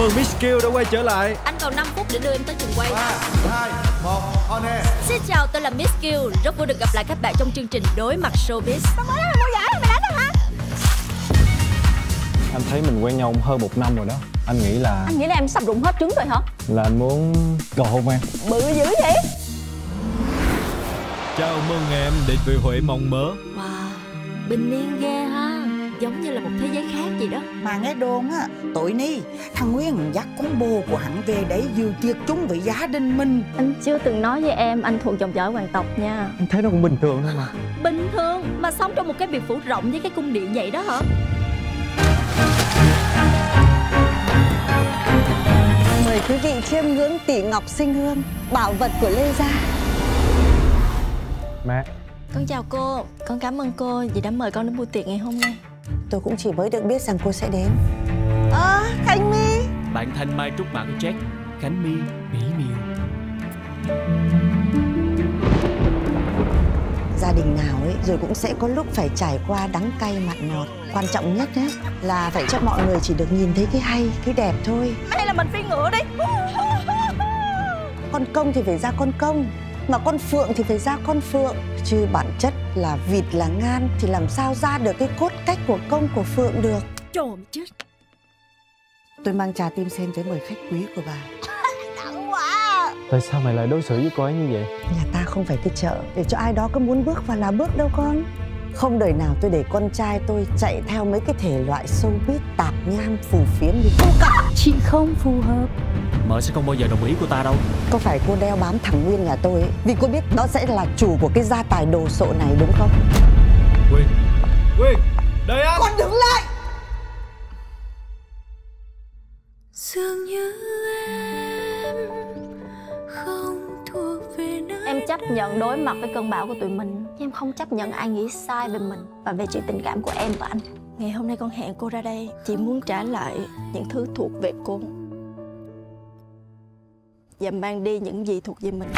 mừng Miss Kill đã quay trở lại. Anh còn 5 phút để đưa em tới trường quay. 3, 2, 1, on air. Xin chào tôi là Miss Kill. Rất vui được gặp lại các bạn trong chương trình Đối mặt Showbiz. Anh thấy mình quen nhau hơn một năm rồi đó. Anh nghĩ là Anh nghĩ là em sắp rụng hết trứng rồi hả? là anh muốn cầu hôn em. Bự dữ vậy? Chào mừng em đến với Huệ Mong Mớ. Wow, bình yên ghê ha Giống như là một thế giới khác gì đó. Mà nghe đồn á, tội ni Thằng Nguyên dắt con bồ của hắn về đấy dự tiệc chung với gia đình mình Anh chưa từng nói với em anh thuộc dòng dõi hoàng tộc nha. Anh thấy nó cũng bình thường thôi mà. Bình thường mà sống trong một cái biệt phủ rộng với cái cung điện vậy đó hả? Mời quý vị chiêm ngưỡng tỷ ngọc sinh hương, bảo vật của Lê Gia. Mẹ. Con chào cô, con cảm ơn cô vì đã mời con đến buổi tiệc ngày hôm nay Tôi cũng chỉ mới được biết rằng cô sẽ đến. Ơ, Khánh My. Bạn thanh mai trúc mã của Jack Khánh My, Mỹ Miều Gia đình nào ấy rồi cũng sẽ có lúc phải trải qua đắng cay mặn ngọt. Quan trọng nhất ấy là phải cho mọi người chỉ được nhìn thấy cái hay, cái đẹp thôi. Hay là mình phi ngựa đi Con công thì phải ra con công, mà con phượng thì phải ra con phượng. Chứ bản chất là vịt là ngan thì làm sao ra được cái cốt cách của công của phượng được. Trộm chết Tôi mang trà tim sen tới mời khách quý của bà. Tại sao mày lại đối xử với cô ấy như vậy Nhà ta không phải cái chợ để cho ai đó cứ muốn bước vào là bước đâu con Không đời nào tôi để con trai tôi chạy theo mấy cái thể loại showbiz tạp nham phù phiếm như cô cả không phù hợp. Mợ sẽ không bao giờ đồng ý của ta đâu. Có phải cô đeo bám thằng Nguyên nhà tôi ấy? Vì cô biết đó sẽ là chủ của cái gia tài đồ sộ này đúng không? Quyên Quyên Đợi anh. Con đứng lại! Dường như em không thuộc về nơi Em chấp nhận đối mặt với cơn bão của tụi mình. Nhưng em không chấp nhận ai nghĩ sai về mình Và về chuyện tình cảm của em và anh Ngày hôm nay con hẹn cô ra đây Chỉ muốn trả lại những thứ thuộc về cô. Và mang đi những gì thuộc về mình.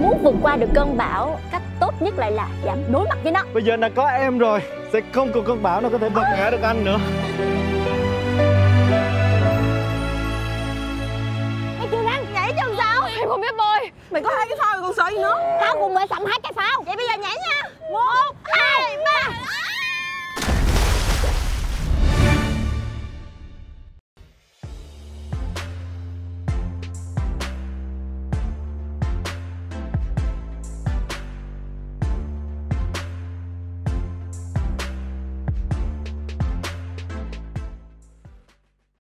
Muốn vượt qua được cơn bão Cách tốt nhất lại là giảm đối mặt với nó. Bây giờ đã có em rồi Sẽ không còn con bão nào có thể vật ngã được anh nữa. Mày chưa răng nhảy chân sao? Em không biết bơi. Mày có hai cái phao rồi còn sợ gì nữa? Tao cùng mày sắm hai cái phao